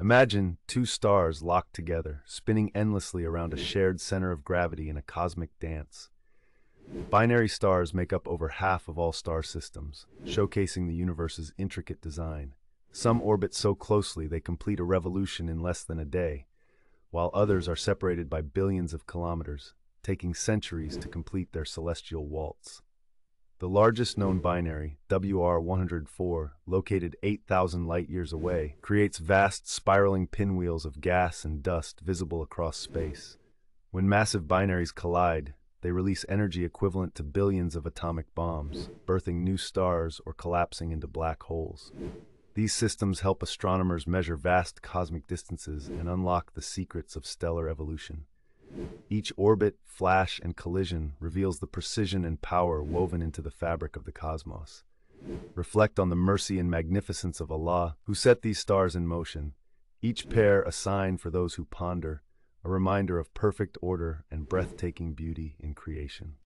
Imagine two stars locked together, spinning endlessly around a shared center of gravity in a cosmic dance. Binary stars make up over half of all star systems, showcasing the universe's intricate design. Some orbit so closely they complete a revolution in less than a day, while others are separated by billions of kilometers, taking centuries to complete their celestial waltz. The largest known binary, WR104, located 8,000 light-years away, creates vast spiraling pinwheels of gas and dust visible across space. When massive binaries collide, they release energy equivalent to billions of atomic bombs, birthing new stars or collapsing into black holes. These systems help astronomers measure vast cosmic distances and unlock the secrets of stellar evolution. Each orbit, flash, and collision reveals the precision and power woven into the fabric of the cosmos. Reflect on the mercy and magnificence of Allah, who set these stars in motion, each pair a sign for those who ponder, a reminder of perfect order and breathtaking beauty in creation.